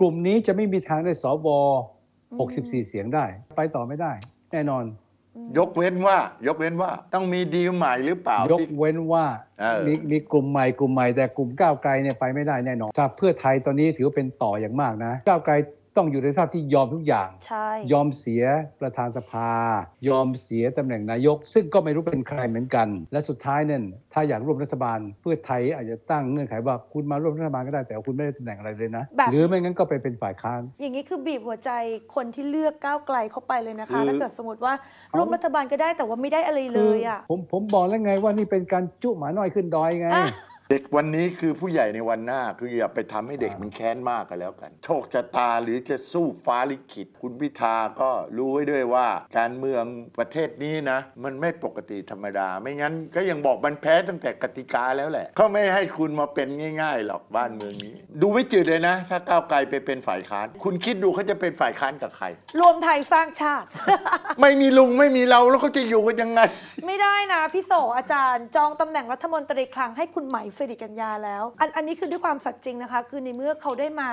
กลุ่มนี้จะไม่มีทางได้สว64 เสียงได้ ไปต่อไม่ได้ แน่นอน ยกเว้นว่า ยกเว้นว่า ต้องมีดีลใหม่หรือเปล่ายกเว้นว่าเออ มีมีกลุ่มใหม่กลุ่มใหม่แต่กลุ่มก้าวไกลเนี่ยไปไม่ได้แน่นอนถ้าเพื่อไทยตอนนี้ถือว่าเป็นต่ออย่างมากนะ ก้าวไกล ต้องอยู่ในสภาพที่ยอมทุกอย่างใช่ยอมเสียประธานสภา ยอมเสียตำแหน่งนายก ซึ่งก็ไม่รู้เป็นใครเหมือนกัน และสุดท้ายนั่นถ้าอยากร่วมรัฐบาลเพื่อไทยอาจจะตั้งเงื่อนไขว่าคุณมาร่วมรัฐบาลก็ได้แต่ว่าคุณไม่ได้ตำแหน่งอะไรเลยนะแบบหรือไม่งั้นก็ไปเป็นฝ่ายค้าน อย่างนี้คือบีบหัวใจคนที่เลือกก้าวไกลเข้าไปเลยนะคะคือถ้าเกิดสมมติว่าร่วมรัฐบาลก็ได้แต่ว่าไม่ได้อะไรเลยอะผมผมบอกแล้วไงว่านี่เป็นการจุหมาน้อยขึ้นดอยไงอะ เด็กวันนี้คือผู้ใหญ่ในวันหน้า คืออย่าไปทำให้เด็กมันแค้นมากกันแล้วกัน โชคชะตาหรือจะสู้ฟ้าลิขิต คุณพิธาก็รู้ไว้ด้วยว่า การเมืองประเทศนี้นะ มันไม่ปกติธรรมดา ไม่งั้นก็ยังบอกมันแพ้ตั้งแต่กติกาแล้วแหละเขาไม่ให้คุณมาเป็นง่าย ๆ หรอกบ้านเมืองนี้ ดูไม่จืดเลยนะ ถ้าก้าวไกลไปเป็นฝ่ายค้าน คุณคิดดูเขาจะเป็นฝ่ายค้านกับใคร รวมไทยสร้างชาติ ไม่มีลุงไม่มีเราแล้วเขาจะอยู่กันยังไง ไม่ได้นะพี่โสอาจารย์ จองตำแหน่งรัฐมนตรีคลังให้คุณไหมสิริกัญญาแล้ว อันอันนี้คือด้วยความสัตย์จริงนะคะ คือในเมื่อเขาได้มา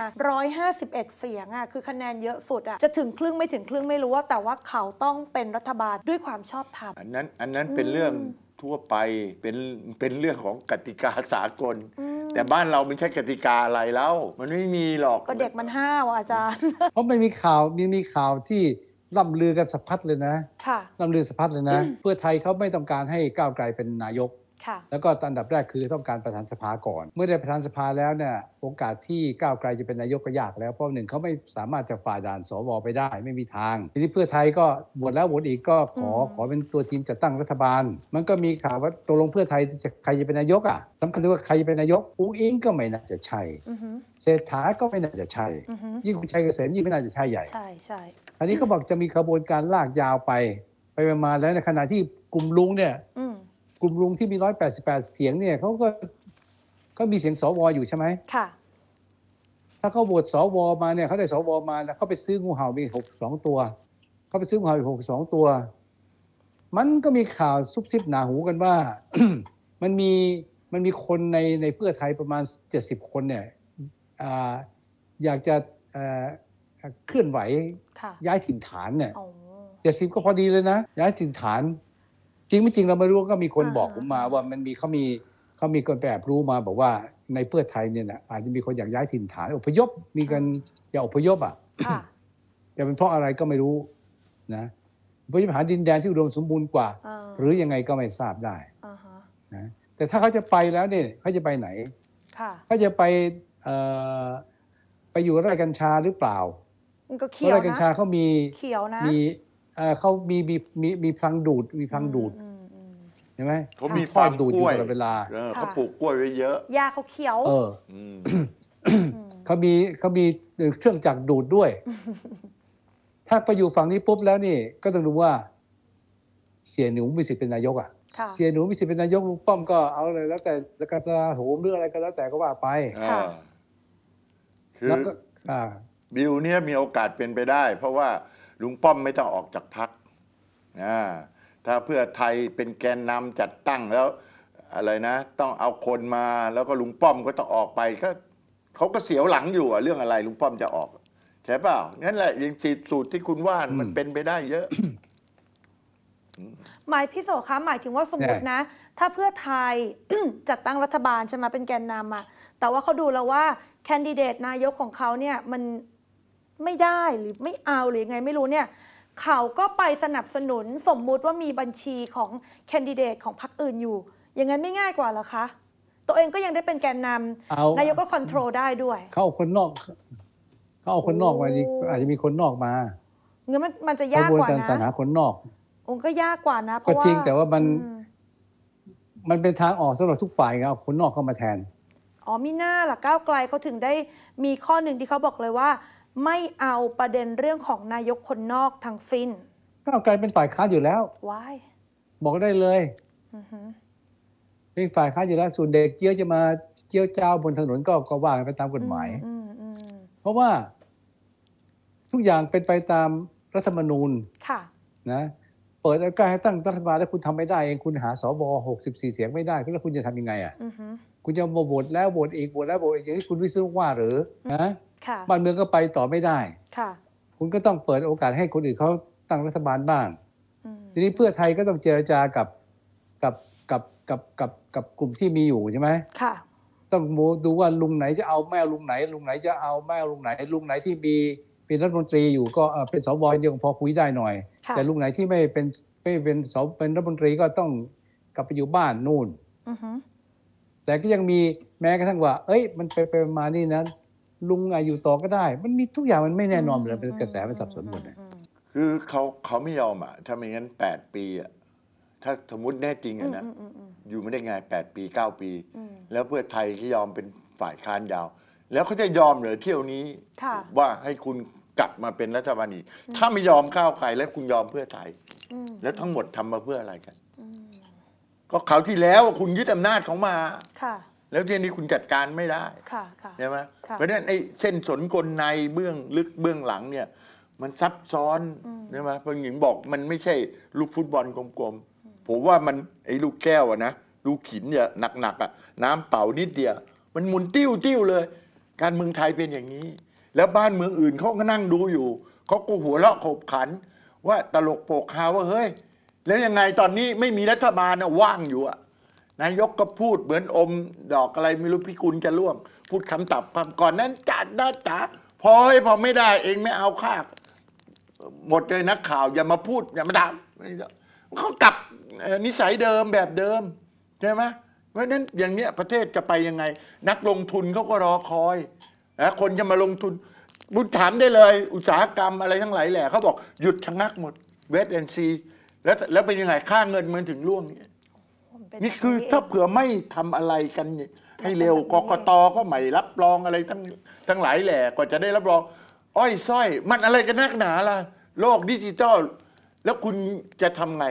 151 เสียงอะคือคะแนนเยอะสุดอะจะถึงครึ่งไม่ถึงครึ่งไม่รู้ว่าแต่ว่าเขาต้องเป็นรัฐบาลด้วยความชอบธรรมอันนั้นอันนั้นเป็นเรื่องทั่วไปเป็นเป็นเรื่องของกติกาสากล แต่บ้านเราไม่ใช่กติกาอะไรแล้ว มันไม่มีหรอกก็เด็กมันห้าวอะอาจารย์ เพราะมันมีข่าวมีมีข่าวที่ล่ำลือกันสะพัดเลยนะค่ะล่ำลือสะพัดเลยนะ เพื่อไทยเขาไม่ต้องการให้ก้าวไกลเป็นนายกค่ะ แล้วก็อันดับแรกคือต้องการประธานสภาก่อน เมื่อได้ประธานสภาแล้วเนี่ยโอกาสที่ก้าวไกลจะเป็นนายกก็ยากแล้วเพราะหนึ่งเขาไม่สามารถจะฝ่าด่านสวไปได้ไม่มีทาง ทีนี้เพื่อไทยก็บทแล้วบทอีกก็ขออืมขอเป็นตัวทีมจัดตั้งรัฐบาล มันก็มีข่าวว่าตกลงเพื่อไทยจะใครจะเป็นนายกอะสำคัญที่ว่าใครจะเป็นนายกอุ้งอิงก็ไม่น่าจะใช่อือหือเศรษฐาก็ไม่น่าจะใช่อือหือยิ่งคุณชัยเกษมยิ่งไม่น่าจะใช่ใหญ่ใช่ใช่อันนี้ก็บอกจะมีขบวนการลากยาวไปไปมาแล้วในขณะที่กลุ่มลุงเนี่ยอืม กลุ่มลุงที่มี 188 เสียงเนี่ยเขาก็ก็มีเสียงสวอยู่ใช่ไหมค่ะ ถ้าเขาโหวตสวมาเนี่ยเขาได้สวมาแล้วเขาไปซื้องูเห่ามี62ตัวเขาไปซื้องูเห่าอีก62ตัว มันก็มีข่าวซุบซิบหนาหูกันว่า มันมีมันมีคนในในเพื่อไทยประมาณ70คนเนี่ยอาอยากจะเอ่อเคลื่อนไหวค่ะย้ายถิ่นฐานเนี่ยอ๋อเจ็ดสิบก็พอดีเลยนะ ย้ายถิ่นฐาน จริงไม่จริงเราไม่รู้ก็มีคนอ่าบอกผมมาว่ามันมีเขามีเขามีคนแอบรู้มาบอกว่าในเพื่อไทยเนี่ยนะอาจจะมีคนอยากย้ายถิ่นฐานอพยพมีกันอยากอพยพอะค่ะจะเป็นเพราะอะไรก็ไม่รู้นะอพยพหาดินแดนที่อุดมสมบูรณ์กว่าอ่าหรือยังไงก็ไม่ทราบได้อ่าฮะนะแต่ถ้าเขาจะไปแล้วเนี่ยเขาจะไปไหนค่ะเขาจะไปเอ่อไปอยู่ไร่กัญชาหรือเปล่ามันก็เพเขีราะยวไร่กัญนะชาเขามีเขียวนะมี เอ่อเขามีมีมีมีพลังดูดมีพลังดูดอืมอืม เห็นไหมเขามีทอดฟาร์มดูดอกล้ยู่วย ตลอดเวลา เออค่ะ เขาปลูกกล้วยไว้เยอะยาเขาเขียวเอออืมเขามีเขามีเครื่องจักรดูดด้วย ถ้าไปอยู่ฝั่งนี้ปุ๊บแล้วนี่ ก็ต้องดูว่า เสียหนูมีสิทธิ์เป็นนายกอะค่ะ เสียหนูมีสิทธิ์เป็นนายกลุงป้อมก็เอาเลยแล้วแต่แล้วก็จะโหมหรืออะไรก็แล้วแต่ก็ว่าไป ค่ะอ่าคือ แล้วก็ อ่า บิลเนี่ยมีโอกาสเป็นไปได้ เพราะว่า ลุงป้อมไม่ต้องออกจากพักอ่าถ้าเพื่อไทยเป็นแกนนำจัดตั้งแล้วอะไรนะ ต้องเอาคนมาแล้วก็ลุงป้อมก็ต้องออกไปก็เขาก็เสียวหลังอยู่อะเรื่องอะไรลุงป้อมจะออก ใช่เปล่านั่นแหละยังสูตรที่คุณว่ามันเป็นไปได้เยอะหมายพี่โสคะหมายถึงว่าสมมตินะ ถ้าเพื่อไทยจัดตั้งรัฐบาลใช่ไหมเป็นแกนนำอะแต่ว่าเขาดูแล้วว่าแคนดิเดตนายกของเขาเนี่ยมัน ไม่ได้หรือไม่เอาหรือยังไงไม่รู้เนี่ยเขาก็ไปสนับสนุนสมมุติว่ามีบัญชีของแคนดิเดตของพรรคอื่นอยู่ อย่างนั้นไม่ง่ายกว่าเหรอคะ ตัวเองก็ยังได้เป็นแกนนเอาำนายกก็คอนโทรลได้ด้วย เขาเอาคนนอก เขาเอาคนนอกมาดิอาจจะมีคนนอกมางั้นมันมันจะกยากระบวนกว่าการนะสรรหาคนนอก องค์ก็ยากกว่านะเพก็ราะว่าจริงแต่ว่ามันอืมมันเป็นทางออกสำหรับทุกฝ่ายไงเอาคนนอกเข้ามาแทน อ๋อมีหน้าล่ะก้าวไกลเขาถึงได้มีข้อหนึ่งที่เขาบอกเลยว่า ไม่เอาประเด็นเรื่องของนายกคนนอกทั้งสิ้นก้าวไกลเป็นฝ่ายค้านอยู่แล้วว้ายบอกได้เลยอือหือเป็นฝ่ายค้านอยู่แล้วส่วนเด็กเจียวจะมาเจียวเจ้าบนถนนก็ก็ว่ากันไปตามกฎหมายอืมอืมอืมเพราะว่า ทุกอย่างเป็นไปตามรัฐธรรมนูญค่ะ นะเปิดโอกาสให้ตั้งรัฐบาลแล้วคุณทำไม่ได้เองคุณหาสว64เสียงไม่ได้แล้วคุณจะทำยังไงอะอือหือคุณจะมาโหวตแล้วโหวตอีกโหวตแล้วโหวตอีกอย่างที่คุณวิศนุว่าหรือนะค่ะ บ้านเมืองก็ไปต่อไม่ได้ค่ะคุณก็ต้องเปิดโอกาสให้คนอื่นเขาตั้งรัฐบาลบ้างอืมทีนี้เพื่อไทยก็ต้องเจรจากับกับกับกับกับกับกลุ่มที่มีอยู่ใช่ไหมค่ะต้องดูว่าลุงไหนจะเอาแม่เอาลุงไหน ลุงไหนจะเอาแม่เอาลุงไหน ลุงไหนที่มีเป็นรัฐมนตรีอยู่ก็เอ่อเป็นสวยังพอคุยได้หน่อยค่ะแต่ลุงไหนที่ไม่เป็นไม่เป็นสเป็นรัฐมนตรีก็ต้องกลับไปอยู่บ้านนู่นอือฮึแต่ก็ยังมีแม้กระทั่งว่า เอ้ย มันไปไปมานี่นะ ลุงอายุต่อก็ได้ มันมีทุกอย่างมันไม่แน่นอนเลยเป็นกระแสมันสับสนหมดเลยอืมคือเขาเขาไม่ยอมอะถ้าไม่งั้นแปดปีอะถ้าสมมติแน่จริงอือะมนะอืมอืมอืมอยู่ไม่ได้ไงแปดปีเก้าปีอืมแล้วเพื่อไทยที่ยอมเป็นฝ่ายค้านยาว แล้วเขาจะยอมเหรือเที่ยวนี้ค่ะว่าให้คุณกลับมาเป็นรัฐบาลอีกถ้าไม่ยอมก้าวไกลแล้วคุณยอมเพื่อไทยอืมแล้วทั้งหมดทำมาเพื่ออะไรกันอืมก็เขาวที่แล้วคุณยึดอำนาจของมาค่ะ แล้วที่นี้คุณจัดการไม่ได้ค่ะค่ะใช่ไหมค่ะเพราะฉะนั้นไอ้เส้นสนกลในเบื้องลึกเบื้องหลังเนี่ย มันซับซ้อนใช่ไหมเพราะหญิงบอกมันไม่ใช่ลูกฟุตบอลกลมๆผมว่ามันไอ้ลูกแก้วอะนะลูกขินเนี่ยหนักๆอะน้ำเป่านิดเดียว มันหมุนติ้วติ้วเลย การเมืองไทยเป็นอย่างนี้ แล้วบ้านเมืองอื่นเขาก็นั่งดูอยู่เขาก็หัวเราะขบขัน ว่าตลกโปกฮาว่าเฮ้ยแล้วยังไงตอนนี้ไม่มีรัฐบาลนะว่างอยู่อะ นายกก็พูดเหมือนอม ดอกอะไรไม่รู้พิกุลจะล่วง พูดคำตับคำก่อนนั้นจัดนะจ๋าพอให้พอไม่ได้เองไม่เอาค่าหมดเลยนักข่าว อย่ามาพูด อย่ามาถามเขากลับนิสัยเดิมแบบเดิม ใช่ไหมเพราะนั้นอย่างเนี้ยประเทศจะไปยังไง นักลงทุนเขาก็รอคอยนะคนจะมาลงทุนบุญถามได้เลย อุตสาหกรรมอะไรทั้งหลายแหละเขาบอกหยุดชะงักหมดเวทแอนซีแล้วแล้วเป็นยังไงค่าเงินมันถึงร่วงเนี่ย นี่คือแบบถ้าเงเผื่อไม่ทำอะไรกันให้เร็วกกตก็ไม่รับรองอะไรทั้งทั้งหลายแหล่กว่าจะได้รับรอง อ้อยส้อย มันอะไรกันนักหนาล่ะ โลกดิจิตอลแล้วคุณจะทำไง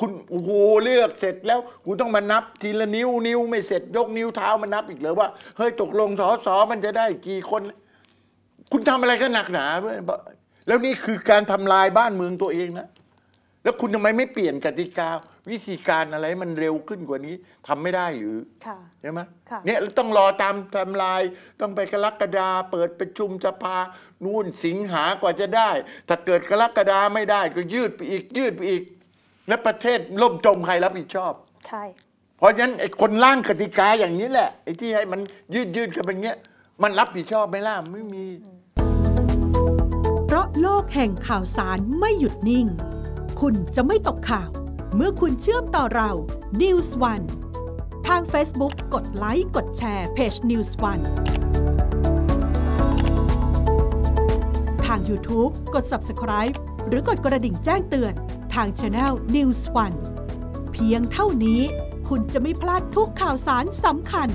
คุณโอ้โหเลือกเสร็จแล้ว คุณต้องมานับทีละนิ้วนิ้วไม่เสร็จยกนิ้วเท้ามานับอีกเลยว่าเฮ้ยตกลงสอสอมันจะได้กี่คน คุณทำอะไรกันหนักหนาเพื่อนแล้วนี่คือการทำลายบ้านเมืองตัวเองนะ แล้วคุณทำไมไม่เปลี่ยนกติกา วิธีการอะไรให้มันเร็วขึ้นกว่านี้ทำไม่ได้หรือค่ะ ใช่ไหมค่ะ เนี่ยต้องรอตามทำลาย ต้องไปกรกฎาเปิดประชุมสภานู่นสิงหากว่าจะได้ ถ้าเกิดกรกฎาไม่ได้ก็ยืดไปอีกยืดไปอีก แล้วประเทศล่มจมใครรับผิดชอบ ใช่ เพราะฉะนั้นไอ้คนร่างกติกาอย่างนี้แหละไอ้ที่ให้มันยืดยืดกันเป็นเงี้ย มันรับผิดชอบไหมล่ะไม่มี เพราะโลกแห่งข่าวสารไม่หยุดนิ่ง คุณจะไม่ตกข่าว เมื่อคุณเชื่อมต่อเรา News One ทาง Facebook กดไลค์ กดแชร์เพจ News One ทาง YouTube กด Subscribe หรือกดกระดิ่งแจ้งเตือนทาง Channel News One เพียงเท่านี้คุณจะไม่พลาดทุกข่าวสารสำคัญ